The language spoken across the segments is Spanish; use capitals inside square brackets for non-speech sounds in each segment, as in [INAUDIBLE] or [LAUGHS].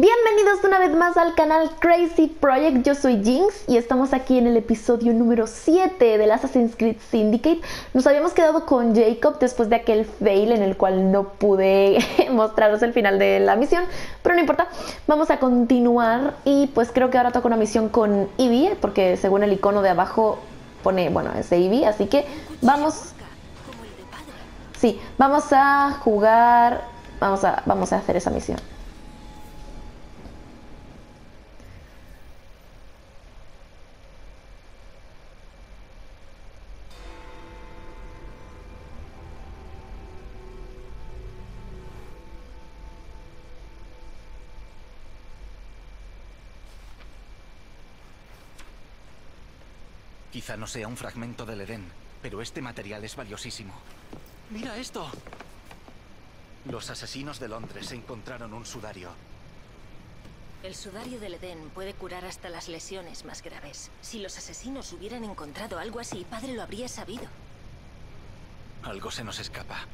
Bienvenidos una vez más al canal Crazy Project, yo soy Jinx y estamos aquí en el episodio número 7 del Assassin's Creed Syndicate. Nos habíamos quedado con Jacob después de aquel fail en el cual no pude [LAUGHS] mostraros el final de la misión, pero no importa, vamos a continuar y pues creo que ahora toca una misión con Ivy, porque según el icono de abajo pone, bueno, es Ivy, así que vamos... Sí, vamos a jugar, vamos a, vamos a hacer esa misión. Quizá no sea un fragmento del Edén, pero este material es valiosísimo. ¡Mira esto! Los asesinos de Londres encontraron un sudario. El sudario del Edén puede curar hasta las lesiones más graves. Si los asesinos hubieran encontrado algo así, padre lo habría sabido. Algo se nos escapa.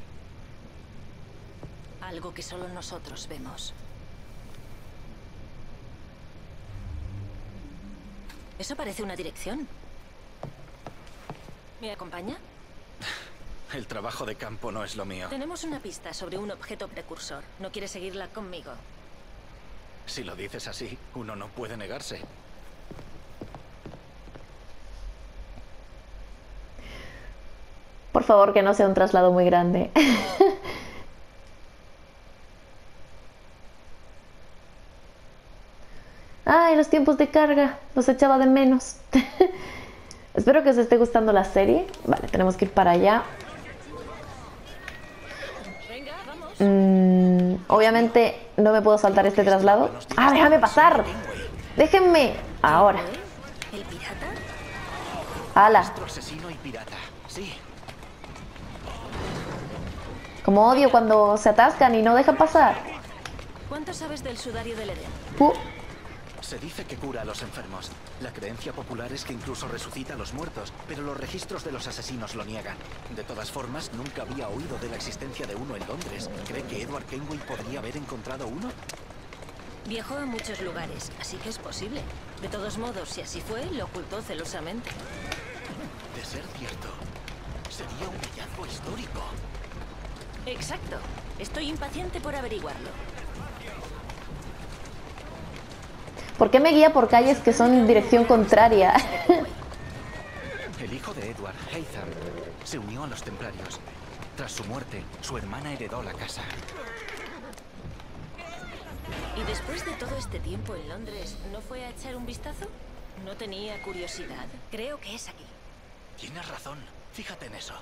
Algo que solo nosotros vemos. Eso parece una dirección. ¿Me acompaña? El trabajo de campo no es lo mío. Tenemos una pista sobre un objeto precursor. ¿No quiere seguirla conmigo? Si lo dices así, uno no puede negarse. Por favor, que no sea un traslado muy grande. [LAUGHS] Ay, los tiempos de carga, los echaba de menos. [LAUGHS] Espero que os esté gustando la serie. Vale, tenemos que ir para allá. Mm, obviamente no me puedo saltar este traslado. ¡Ah, déjame pasar! ¡Déjenme! Ahora. ¡Hala! Como odio cuando se atascan y no dejan pasar. ¿Cuánto sabes del sudario del Edén? Uh, Se dice que cura a los enfermos. La creencia popular es que incluso resucita a los muertos, pero los registros de los asesinos lo niegan. De todas formas, nunca había oído de la existencia de uno en Londres. ¿Cree que Edward Kenway podría haber encontrado uno? Viajó a muchos lugares, así que es posible. De todos modos, si así fue, lo ocultó celosamente. De ser cierto, sería un hallazgo histórico. Exacto. Estoy impaciente por averiguarlo. ¿Por qué me guía por calles que son en dirección contraria? [LAUGHS] El hijo de Edward, Haytham, se unió a los templarios. Tras su muerte, su hermana heredó la casa. ¿Y después de todo este tiempo en Londres, no fue a echar un vistazo? ¿No tenía curiosidad? Creo que es aquí. Tienes razón. Fíjate en eso.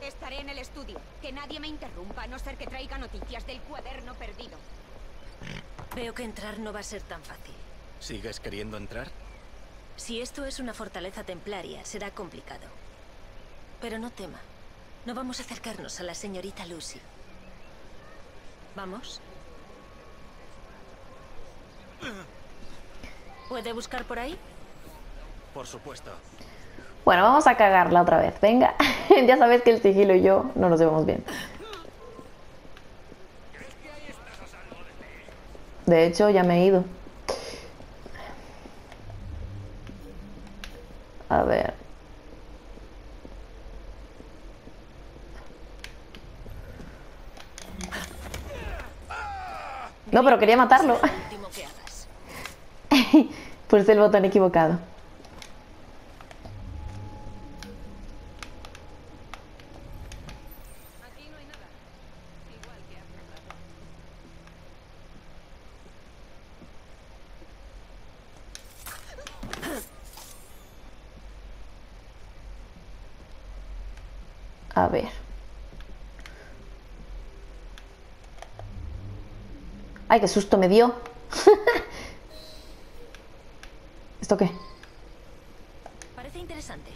Estaré en el estudio. Que nadie me interrumpa, a no ser que traiga noticias del cuaderno perdido. Veo que entrar no va a ser tan fácil. ¿Sigues queriendo entrar? Si esto es una fortaleza templaria, será complicado. Pero no tema. No vamos a acercarnos a la señorita Lucy. ¿Vamos? ¿Puede buscar por ahí? Por supuesto. Bueno, vamos a cagarla otra vez. Venga. [LAUGHS] ya sabes que el sigilo y yo no nos llevamos bien. De hecho, ya me he ido. A ver. No, pero quería matarlo. [LAUGHS] Pulsé el botón equivocado. Aquí no hay nada. Igual que hace un rato. A ver. Ay, qué susto me dio. [LAUGHS] ¿Esto qué? Parece interesante.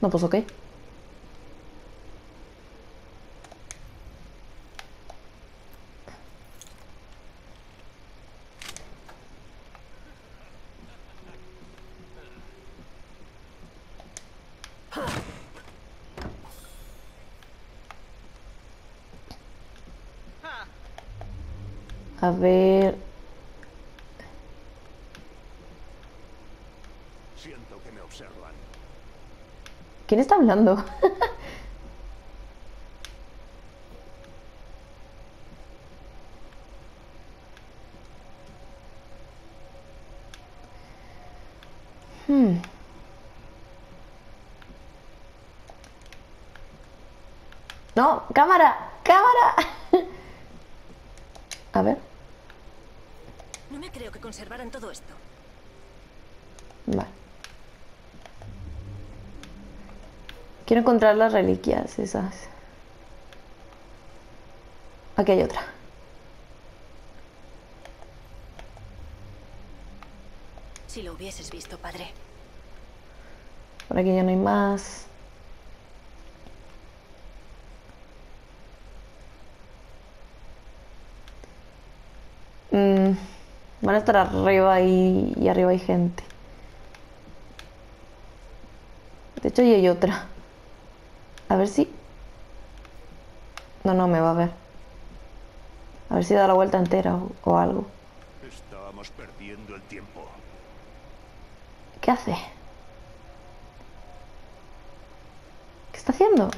No, pues ok. A ver. Siento que me observan. ¿Quién está hablando? [LAUGHS] Hmm. No, cámara, cámara. A ver, No me creo que conservaran todo esto. vale. Quiero encontrar las reliquias esas. Aquí hay otra. Si lo hubieses visto, padre. Por aquí ya no hay más. Mm, van a estar arriba y, y arriba hay gente. De hecho, ahí hay otra. A ver si... No, no, me va a ver. A ver si da la vuelta entera o, o algo. Estábamos perdiendo el tiempo. ¿Qué hace? ¿Qué está haciendo?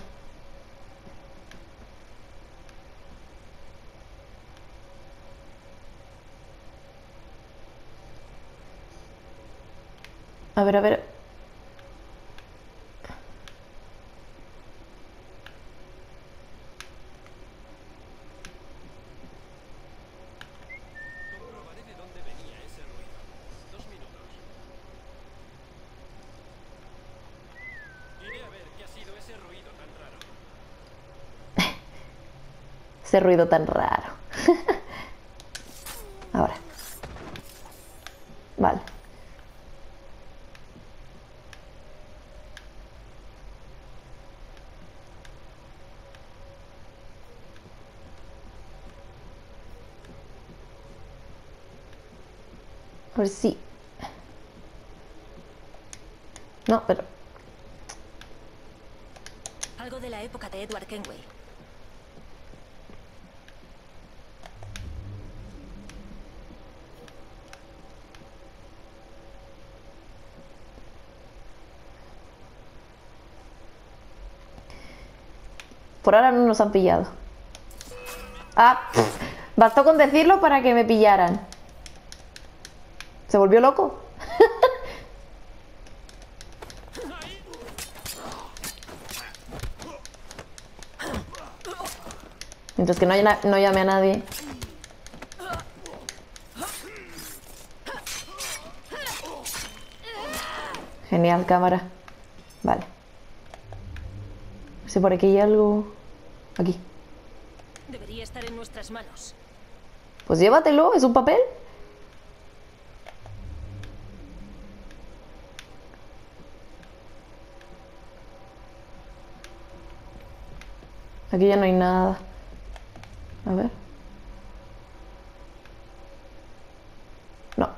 A ver, a ver. Comprobaré de dónde venía ese ruido. Dos minutos. Iré a ver qué ha sido ese ruido tan raro. Ese ruido tan raro. Ahora. Vale. A ver si... No, pero... Algo de la época de Edward Kenway. Por ahora no nos han pillado. Ah, bastó con decirlo para que me pillaran. ¿Se volvió loco? Mientras que no, no llame a nadie. Genial, cámara. Vale. Si por aquí hay algo. Aquí. Debería estar en nuestras manos. Pues llévatelo, es un papel. Aquí ya no hay nada. A ver. No.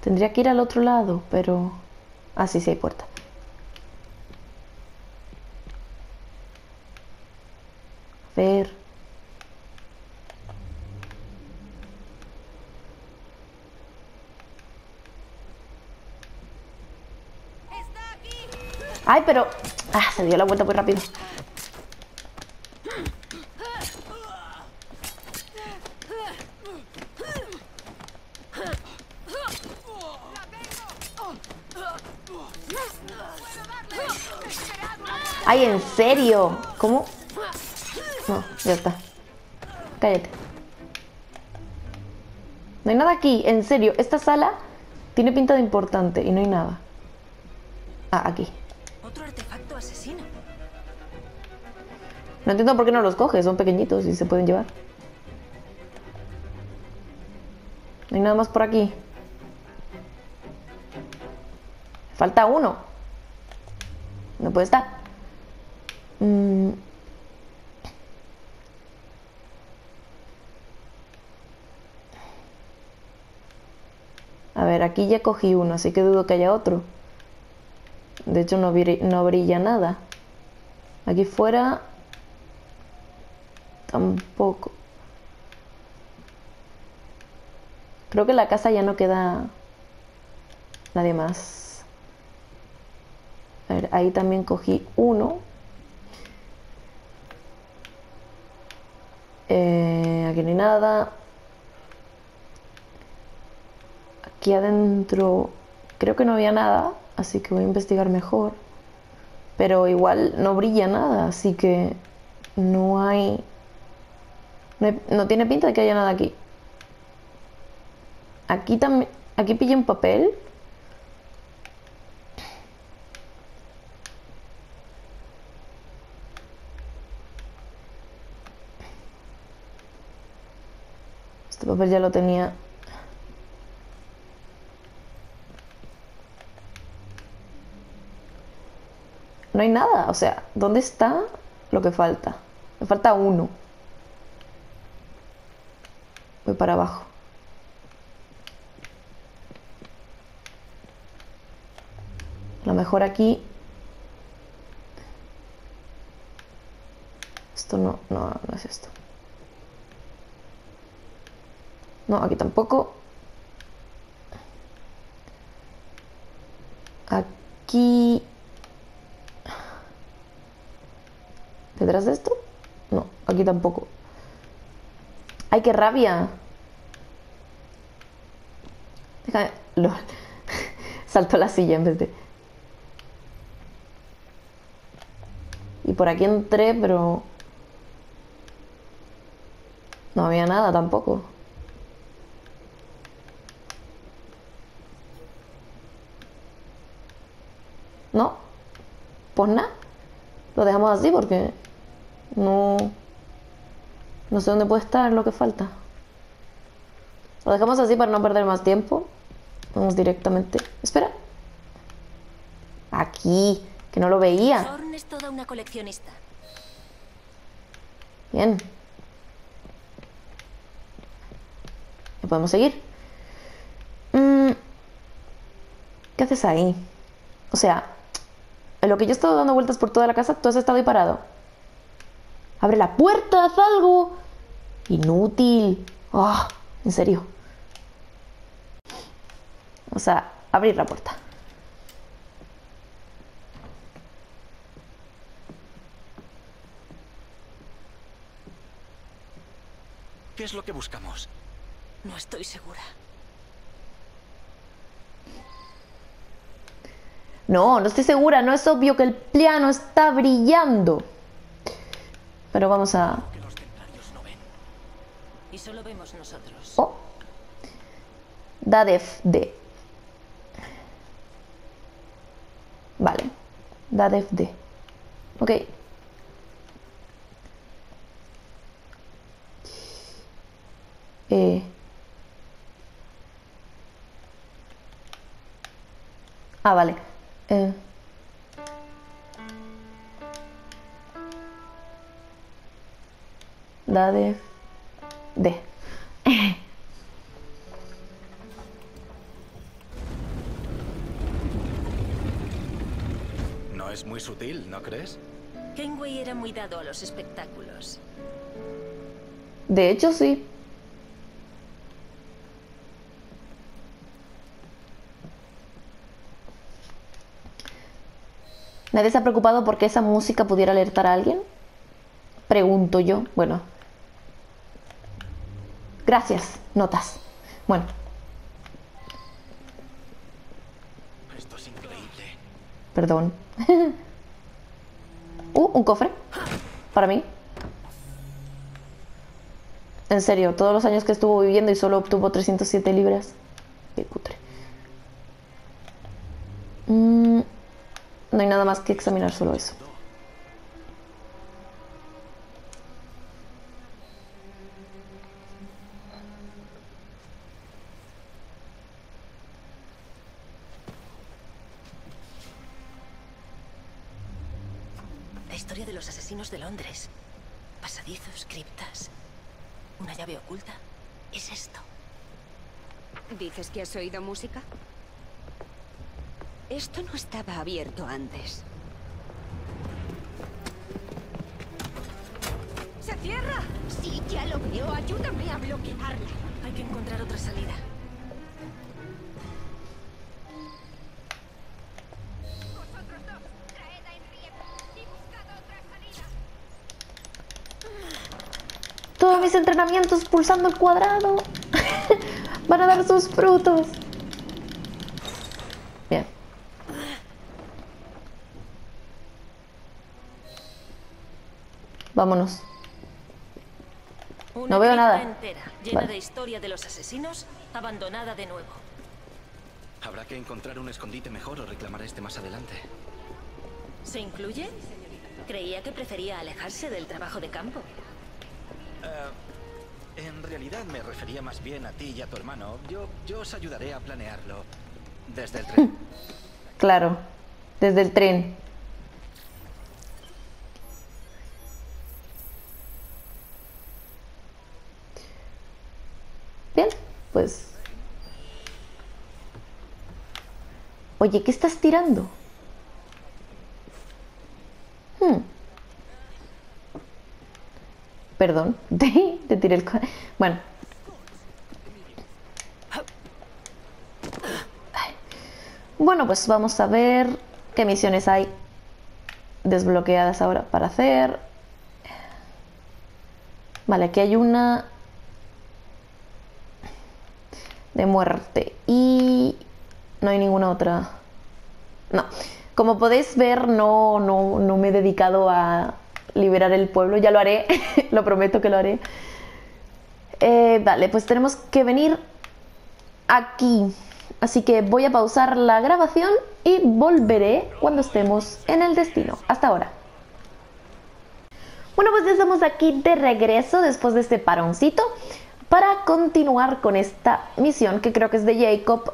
Tendría que ir al otro lado, pero... Ah, sí, sí hay puerta. A ver. ¡Está aquí! Pero... Ah, se dio la vuelta muy rápido. Ay, ¿en serio? ¿Cómo? No, ya está. Cállate. No hay nada aquí, en serio. Esta sala tiene pinta de importante y no hay nada. Ah, aquí asesino. No entiendo por qué no los coge, son pequeñitos y se pueden llevar. No hay nada más por aquí. Falta uno. No puede estar. Mm. A ver, aquí ya cogí uno, así que dudo que haya otro. De hecho, no, no brilla nada. Aquí fuera... Tampoco. Creo que la casa ya no queda nadie más. A ver, ahí también cogí uno. Eh, aquí no hay nada. Aquí adentro creo que no había nada, así que voy a investigar mejor. Pero igual no brilla nada, así que no hay... No, tiene pinta de que haya nada aquí. Aquí también... Aquí pillé un papel. Este papel ya lo tenía. No hay nada, o sea, ¿dónde está lo que falta? Me falta uno. Voy para abajo. A lo mejor aquí. Esto no, no, no es esto. No, aquí tampoco. Aquí. ¿Detrás de esto? No, aquí tampoco. ¡Ay, qué rabia! Déjame. Lol. [LAUGHS] Salto la silla en vez de. Y por aquí entré, pero. No había nada tampoco. ¿No? Pues nada. Lo dejamos así porque no. No sé dónde puede estar lo que falta. Lo dejamos así para no perder más tiempo. Vamos directamente. Espera. Aquí, que no lo veía. Thorn es toda una coleccionista. Bien. Ya podemos seguir. Mm, ¿Qué haces ahí? O sea, en lo que yo he estado dando vueltas por toda la casa, tú has estado ahí parado. ¡Abre la puerta! ¡Haz algo! Inútil. Ah, en serio. O sea, abrir la puerta. ¿Qué es lo que buscamos? No estoy segura. No, no estoy segura. No es obvio que el piano está brillando. Pero vamos a... Que los templarios no ven. Y solo vemos nosotros. Oh. Da def D. Vale. Da def D. Ok. Eh. Ah, vale. Eh. Da def D. No es muy sutil, ¿no crees? Kenway era muy dado a los espectáculos. De hecho, sí. ¿Nadie se ha preocupado porque esa música pudiera alertar a alguien? Pregunto yo. Bueno. Gracias, notas. Bueno, Esto es increíble. perdón. [LAUGHS] uh, un cofre. Para mí. En serio, todos los años que estuvo viviendo y solo obtuvo 307 libras. Qué cutre. Mm, no hay nada más que examinar, solo eso. La historia de los asesinos de Londres. Pasadizos, criptas. Una llave oculta. Es esto. ¿Dices que has oído música? Esto no estaba abierto antes. ¡Se cierra! Sí, ya lo veo. Ayúdame a bloquearla. Hay que encontrar otra salida. Todos mis entrenamientos pulsando el cuadrado van a dar sus frutos. Bien. Vámonos. Una No veo nada. entera, llena Vale. de historia de los asesinos, abandonada de nuevo. Habrá que encontrar un escondite mejor o reclamar este más adelante. ¿Se incluye? Creía que prefería alejarse del trabajo de campo. Realidad me refería más bien a ti y a tu hermano. Yo, yo os ayudaré a planearlo desde el tren. [LAUGHS] Claro. Desde el tren. Bien, pues. Oye, ¿qué estás tirando? Hmm. Perdón, [LAUGHS] te, tiré el... Bueno. Bueno, pues vamos a ver qué misiones hay desbloqueadas ahora para hacer. Vale, aquí hay una de muerte y no hay ninguna otra. No, como podéis ver, no, no, no me he dedicado a liberar el pueblo, ya lo haré, [LAUGHS] lo prometo que lo haré. Eh, vale, pues tenemos que venir aquí. Así que voy a pausar la grabación y volveré cuando estemos en el destino. Hasta ahora. Bueno, pues ya estamos aquí de regreso después de este paroncito para continuar con esta misión que creo que es de Jacob.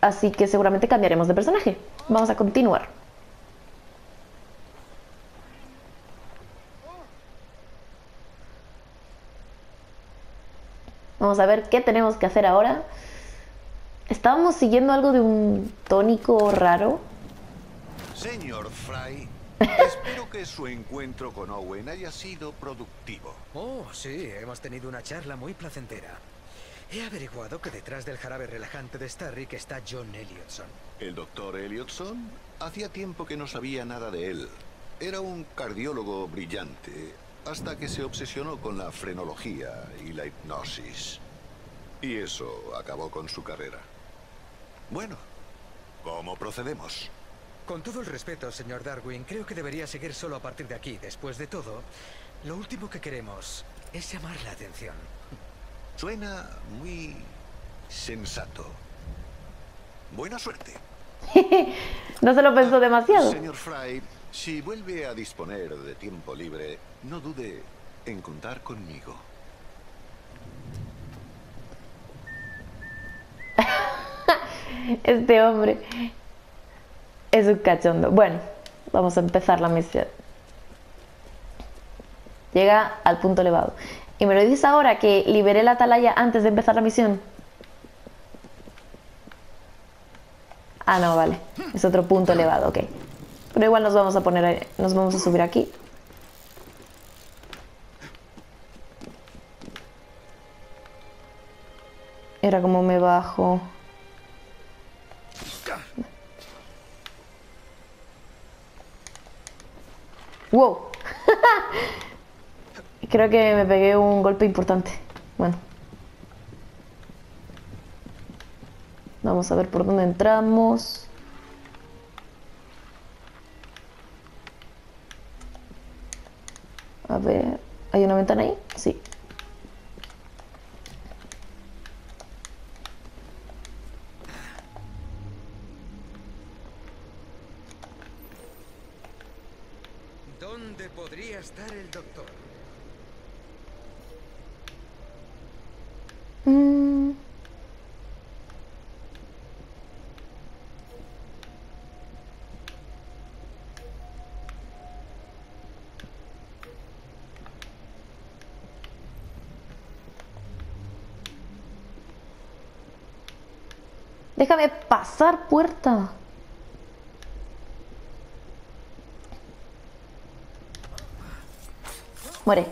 Así que seguramente cambiaremos de personaje. Vamos a continuar. Vamos a ver qué tenemos que hacer ahora. Estábamos siguiendo algo de un tónico raro. Señor Fry, [LAUGHS] espero que su encuentro con Owen haya sido productivo. Oh, sí, hemos tenido una charla muy placentera. He averiguado que detrás del jarabe relajante de Starrick está John Elliotson. El doctor Elliotson hacía tiempo que no sabía nada de él. Era un cardiólogo brillante hasta que se obsesionó con la frenología y la hipnosis. Y eso acabó con su carrera. Bueno, ¿cómo procedemos? Con todo el respeto, señor Darwin, creo que debería seguir solo a partir de aquí. Después de todo, lo último que queremos es llamar la atención. Suena muy sensato. Buena suerte. [LAUGHS] No se lo pensó demasiado. Señor Fry, si vuelve a disponer de tiempo libre, no dude en contar conmigo. [LAUGHS] Este hombre es un cachondo. Bueno, vamos a empezar la misión. Llega al punto elevado. Y me lo dices ahora que liberé la atalaya antes de empezar la misión. Ah, no, vale. Es otro punto elevado, ok. Pero igual nos vamos a poner, ahí- nos vamos a subir aquí. Era como me bajo. ¡Wow! [LAUGHS] Creo que me pegué un golpe importante. Bueno. Vamos a ver por dónde entramos. A ver, ¿hay una ventana ahí? Sí. ¿Dónde podría estar el doctor? Mm. Déjame pasar, puerta. Muere.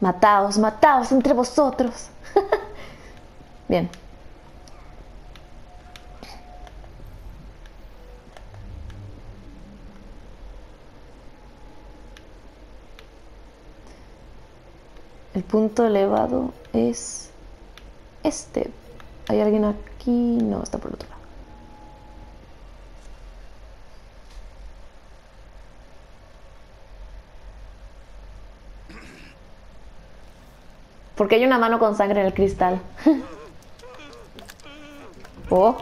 Mataos, mataos entre vosotros. [LAUGHS] Bien. El punto elevado es este. ¿Hay alguien aquí? No, está por otro lado. Porque hay una mano con sangre en el cristal. [LAUGHS] oh.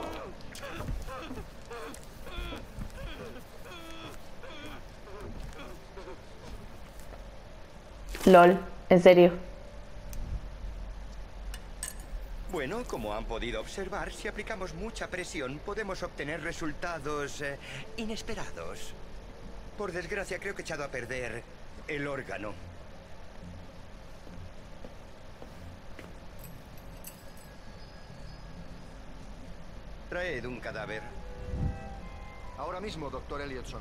LOL, en serio. Bueno, como han podido observar, si aplicamos mucha presión podemos obtener resultados eh, inesperados. Por desgracia, creo que he echado a perder el órgano. Traed un cadáver. Ahora mismo, doctor Elliotson.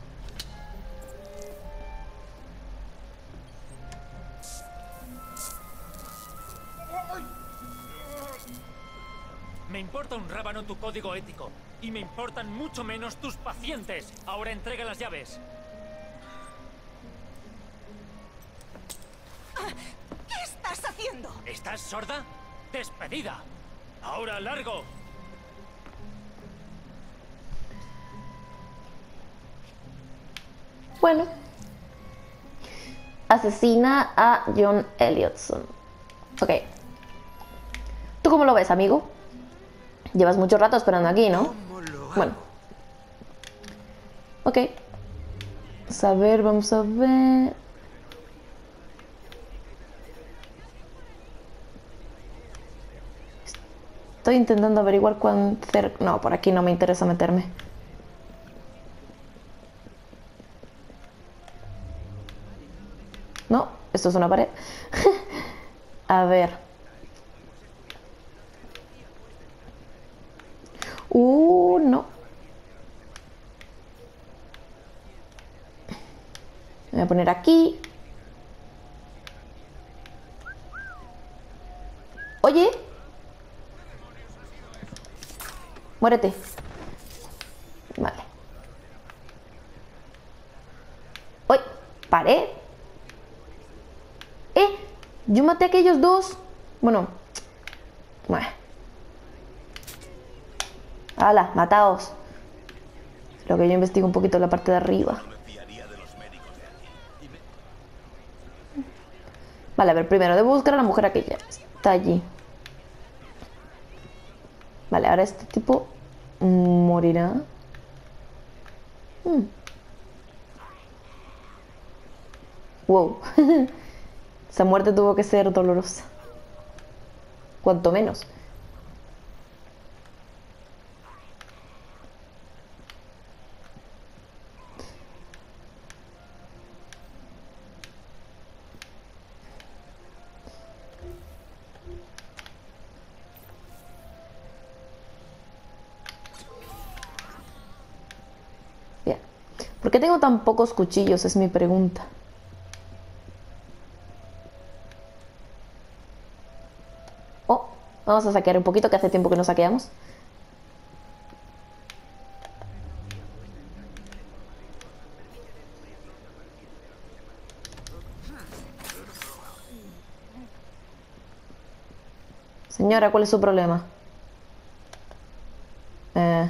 Importa un rábano tu código ético. Y me importan mucho menos tus pacientes. Ahora entrega las llaves. ¿Qué estás haciendo? ¿Estás sorda? ¡Despedida! ¡Ahora largo! Bueno. Asesina a John Elliotson. Ok. ¿Tú cómo lo ves, amigo? Llevas mucho rato esperando aquí, ¿no? Bueno. Ok. Vamos a ver, vamos a ver. Estoy intentando averiguar cuán cerca... No, por aquí no me interesa meterme. No, esto es una pared. [LAUGHS] a ver. Uh, no. Me voy a poner aquí. Oye. Muérete. Vale. Uy, pared. Eh, yo maté a aquellos dos. Bueno. Bueno. Hala, mataos. Lo que yo investigo un poquito la parte de arriba. Vale, a ver, primero debo buscar a la mujer aquella. Está allí. Vale, ahora este tipo morirá. Hmm. Wow. [LAUGHS] Esa muerte tuvo que ser dolorosa. Cuanto menos. Tengo tan pocos cuchillos? Es mi pregunta. Oh, vamos a saquear un poquito, que hace tiempo que no saqueamos. Señora, ¿cuál es su problema? Eh,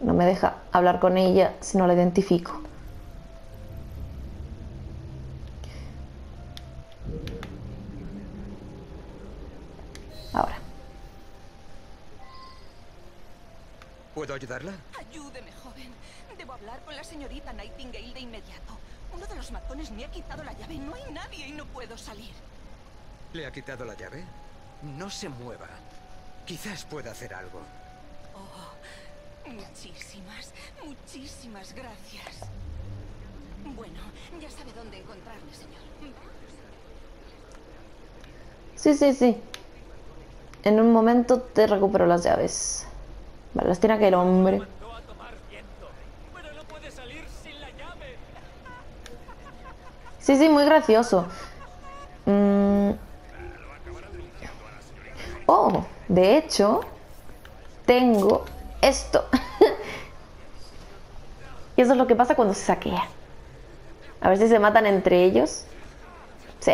no me deja hablar con ella si no la identifico. Ahora. ¿Puedo ayudarla? Ayúdeme, joven. Debo hablar con la señorita Nightingale de inmediato. Uno de los matones me ha quitado la llave. No hay nadie y no puedo salir. ¿Le ha quitado la llave? No se mueva. Quizás pueda hacer algo. Oh, Muchísimas, muchísimas gracias. Bueno, ya sabe dónde encontrarme, señor. Sí, sí, sí. En un momento te recupero las llaves. Vale, las tiene aquel hombre. Sí, sí, muy gracioso. Mm. Oh, de hecho, tengo esto. [LAUGHS] y eso es lo que pasa cuando se saquea. A ver si se matan entre ellos. Sí.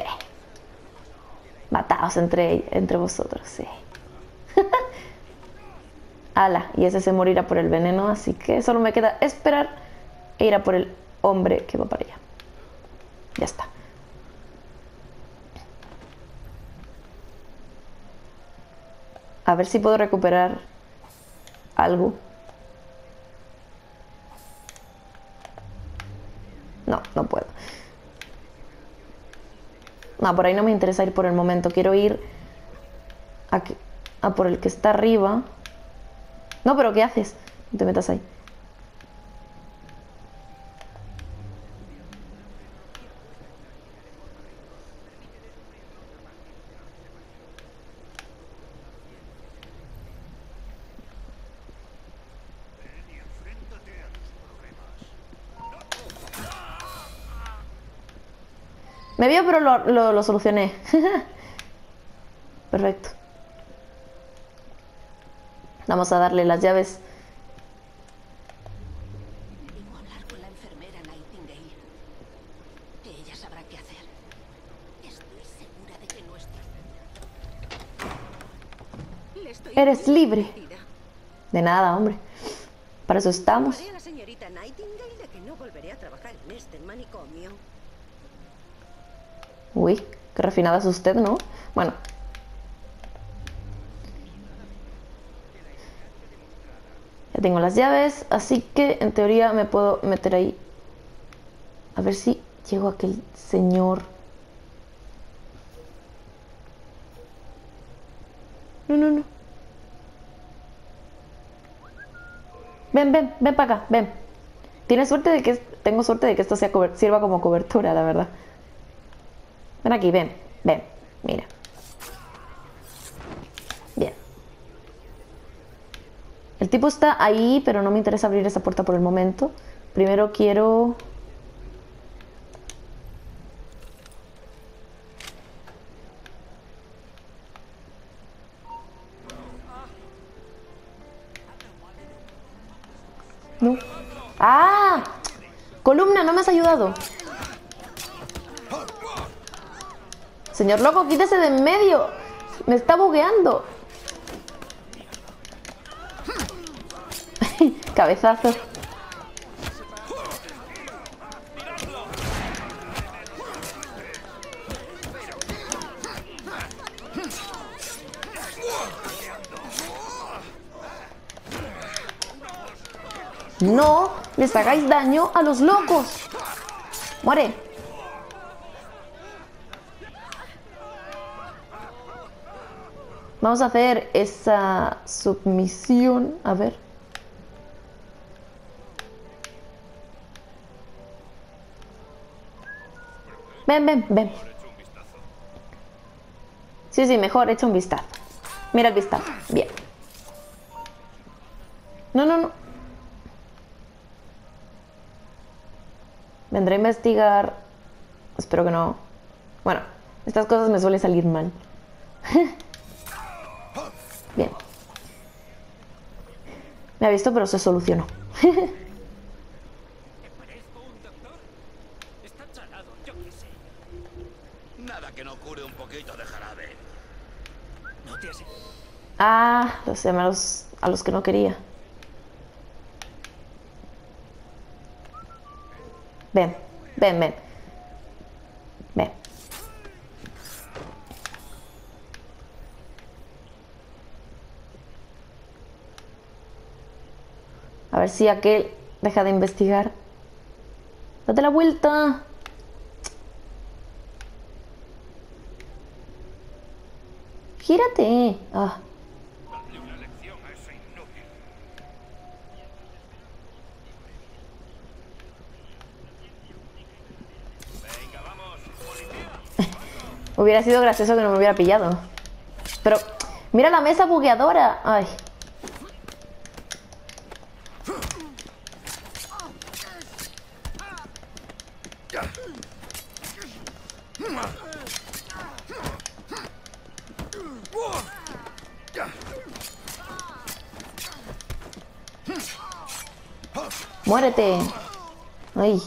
Mataos entre, entre vosotros, sí. [LAUGHS] Ala, y ese se morirá por el veneno, así que solo me queda esperar e ir a por el hombre que va para allá. Ya está. A ver si puedo recuperar algo. No, no puedo. No, por ahí no me interesa ir por el momento. Quiero ir a, por el que está arriba. No, pero ¿qué haces? No te metas ahí. Me vio, pero lo, lo- lo solucioné. [LAUGHS] Perfecto. Vamos a darle las llaves. Debo hablar con la enfermera Nightingale. Ella sabrá qué hacer. Estoy segura de que nuestro... Le estoy Eres libre. De nada, hombre. Para eso estamos. Haré a la señorita Nightingale de que no volveré a trabajar en este manicomio. Uy, qué refinada es usted, ¿no? Bueno. Ya tengo las llaves, así que en teoría me puedo meter ahí. A ver si llego a aquel señor. No, no, no. Ven, ven, ven para acá, ven. Tienes suerte de que tengo suerte de que esto sea sirva como cobertura, la verdad. Ven aquí, ven, ven, mira. Bien. El tipo está ahí, pero no me interesa abrir esa puerta por el momento. Primero quiero... No. ¡Ah! Columna, no me has ayudado. Señor loco, quítese de en medio. Me está bugueando. [LAUGHS] Cabezazo. No les hagáis daño a los locos. Muere. Vamos a hacer esa submisión. A ver. Ven, ven, ven. Sí, sí, mejor, echa un vistazo. Mira el vistazo. Bien. No, no, no. Vendré a investigar. Espero que no. Bueno, estas cosas me suelen salir mal. [LAUGHS] Bien. Me ha visto, pero se solucionó. ¿Parezco un doctor? Está chalado, yo qué sé. Nada que no cure un poquito de jarabe. No te has... ah, los llamé a los, a los que no quería. Ven, ven. Ven. A ver si aquel deja de investigar. Date la vuelta. Gírate. Ah. [LAUGHS] Hubiera sido gracioso que no me hubiera pillado. Pero, mira la mesa bugueadora. Ay. Muérete. Ay.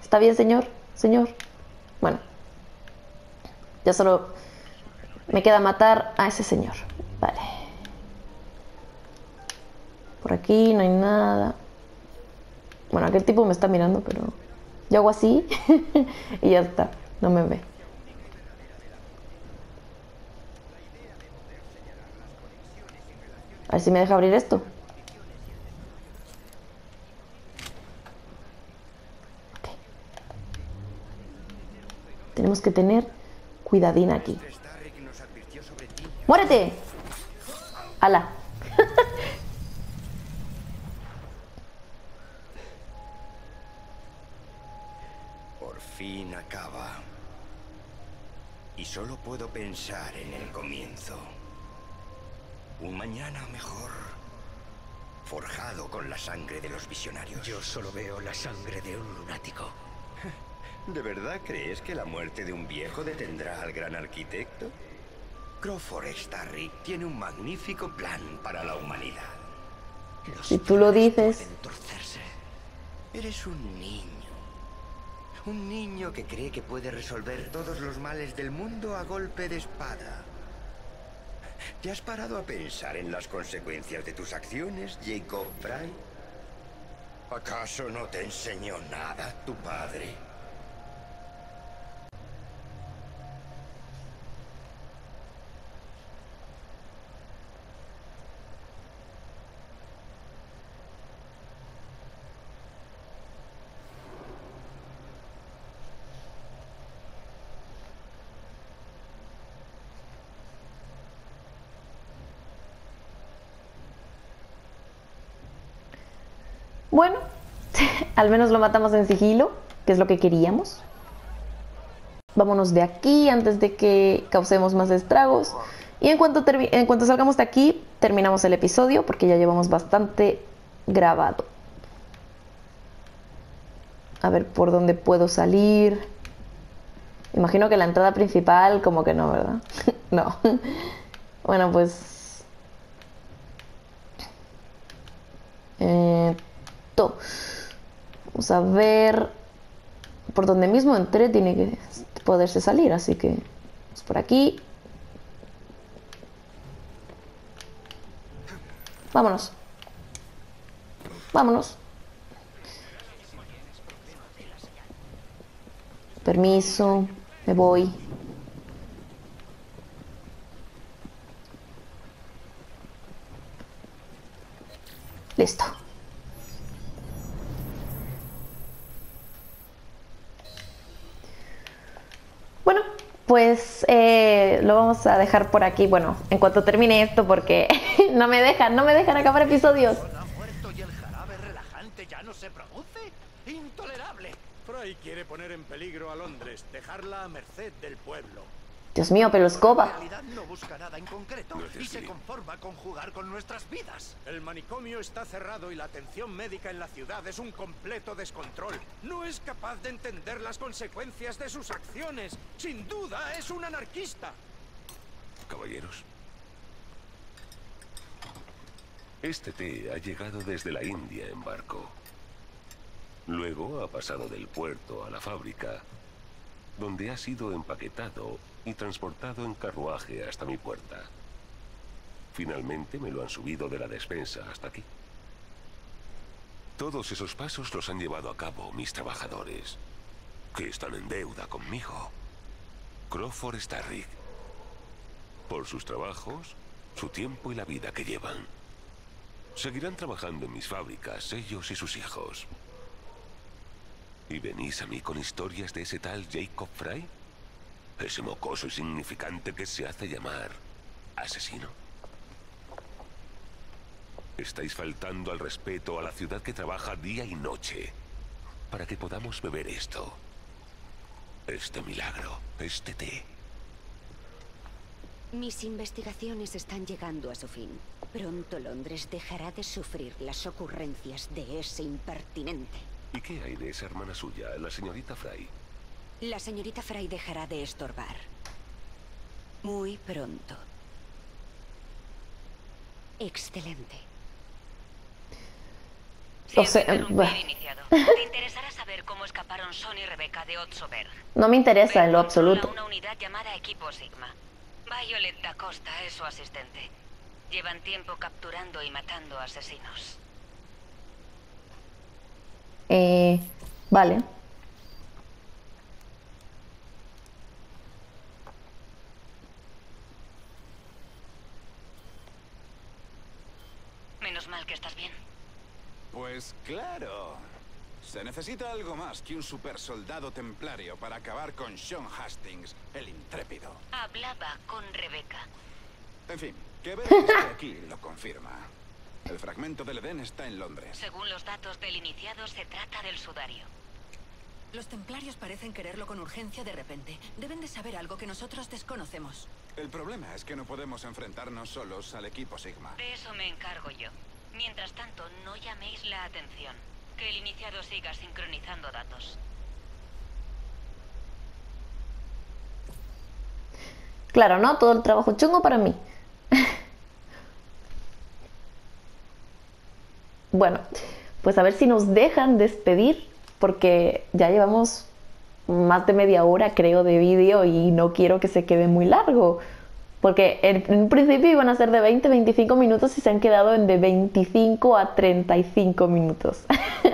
¿Está bien, señor? Señor. Bueno. Ya solo me queda matar a ese señor. Vale. Por aquí no hay nada. Bueno, aquel tipo me está mirando, pero yo hago así [LAUGHS] y ya está. No me ve. A ver si me deja abrir esto. Tenemos que tener cuidadín aquí. ¡Muérete! ¡Hala! [LAUGHS] Por fin acaba. Y solo puedo pensar en el comienzo. Un mañana mejor. Forjado con la sangre de los visionarios. Yo solo veo la sangre de un lunático. ¿De verdad crees que la muerte de un viejo detendrá al gran arquitecto? Crawford Starry tiene un magnífico plan para la humanidad. Si tú lo dices. Eres un niño. Un niño que cree que puede resolver todos los males del mundo a golpe de espada. ¿Te has parado a pensar en las consecuencias de tus acciones, Jacob Fry? ¿Acaso no te enseñó nada tu padre? Bueno, [LAUGHS] al menos lo matamos en sigilo, que es lo que queríamos. Vámonos de aquí antes de que causemos más estragos. Y en cuanto, en cuanto salgamos de aquí, terminamos el episodio porque ya llevamos bastante grabado. A ver por dónde puedo salir. Imagino que la entrada principal, como que no, ¿verdad? [LAUGHS] no. [LAUGHS] Bueno, pues... Vamos a ver. Por donde mismo entré tiene que poderse salir, así que vamos por aquí. Vámonos. Vámonos. Permiso, me voy. Listo. Bueno, pues eh, lo vamos a dejar por aquí. Bueno, en cuanto termine esto, porque [LAUGHS] no me dejan, no me dejan acabar episodios. muerto y el jarabe relajante ya no se produce? ¡Intolerable! Fry quiere poner en peligro a Londres, dejarla a merced del pueblo. Dios mío, pero escoba. En realidad no busca nada en concreto y se conforma con jugar con nuestras vidas. El manicomio está cerrado y la atención médica en la ciudad es un completo descontrol. No es capaz de entender las consecuencias de sus acciones. Sin duda es un anarquista. Caballeros. Este té ha llegado desde la India en barco. Luego ha pasado del puerto a la fábrica, donde ha sido empaquetado y transportado en carruaje hasta mi puerta. Finalmente me lo han subido de la despensa hasta aquí. Todos esos pasos los han llevado a cabo mis trabajadores, que están en deuda conmigo. Crawford Starrick. Por sus trabajos, su tiempo y la vida que llevan. Seguirán trabajando en mis fábricas, ellos y sus hijos. ¿Y venís a mí con historias de ese tal Jacob Fry? Ese mocoso insignificante que se hace llamar asesino. Estáis faltando al respeto a la ciudad que trabaja día y noche para que podamos beber esto. Este milagro, este té. Mis investigaciones están llegando a su fin. Pronto Londres dejará de sufrir las ocurrencias de ese impertinente. ¿Y qué hay de esa hermana suya, la señorita Fry? La señorita Fry dejará de estorbar. Muy pronto. Excelente. O sea. [LAUGHS] Te interesará saber cómo escaparon Son y Rebecca de Otsoberg. No me interesa en lo absoluto. una unidad llamada Equipo Sigma. Violet da Costa es su asistente. Llevan tiempo capturando y matando asesinos. Eh, vale. Menos mal que estás bien. Pues claro. Se necesita algo más que un supersoldado templario para acabar con Sean Hastings, el intrépido. Hablaba con Rebecca. En fin, que ver que aquí lo confirma. El fragmento del Edén está en Londres. Según los datos del iniciado, se trata del sudario. Los templarios parecen quererlo con urgencia de repente. Deben de saber algo que nosotros desconocemos. El problema es que no podemos enfrentarnos solos al equipo Sigma. De eso me encargo yo. Mientras tanto, no llaméis la atención. Que el iniciado siga sincronizando datos. Claro, ¿no? Todo el trabajo chungo para mí. Bueno, pues a ver si nos dejan despedir, porque ya llevamos más de media hora, creo, de vídeo y no quiero que se quede muy largo. Porque en, en principio iban a ser de 20, 25 minutos y se han quedado en de 25 a 35 minutos.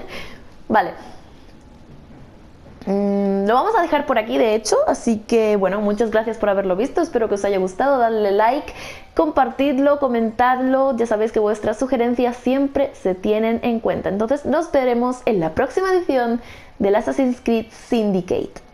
[LAUGHS] vale. Mm, lo vamos a dejar por aquí, de hecho. Así que, bueno, muchas gracias por haberlo visto. Espero que os haya gustado. Dadle like, compartidlo, comentadlo. Ya sabéis que vuestras sugerencias siempre se tienen en cuenta. Entonces, nos veremos en la próxima edición del Assassin's Creed Syndicate.